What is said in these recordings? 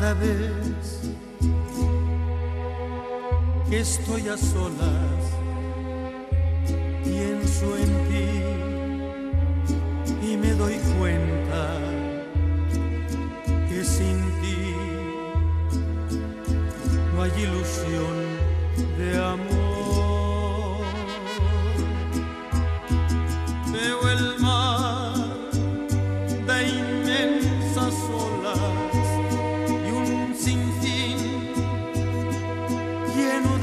Cada vez que estoy a solas, pienso en ti y me doy cuenta que sin ti no hay ilusión de amor.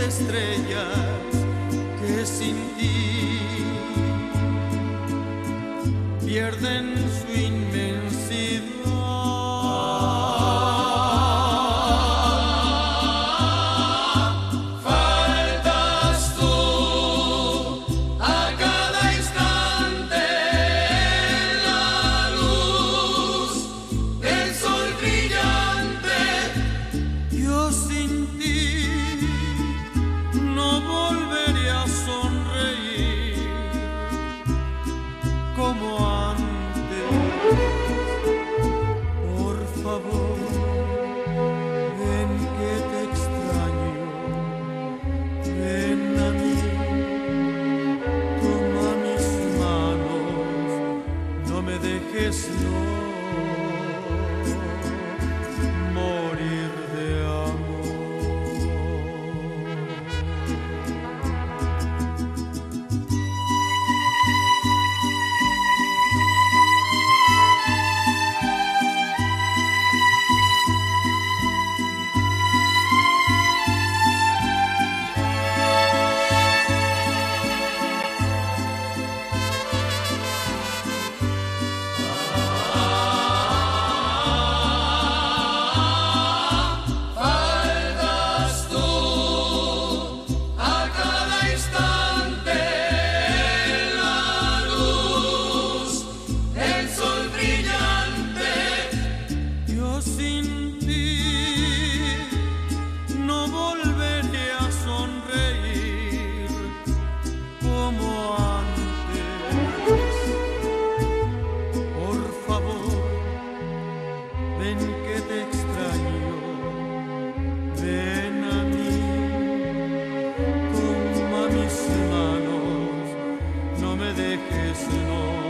estrellas que sin ti pierden slow. Jesús.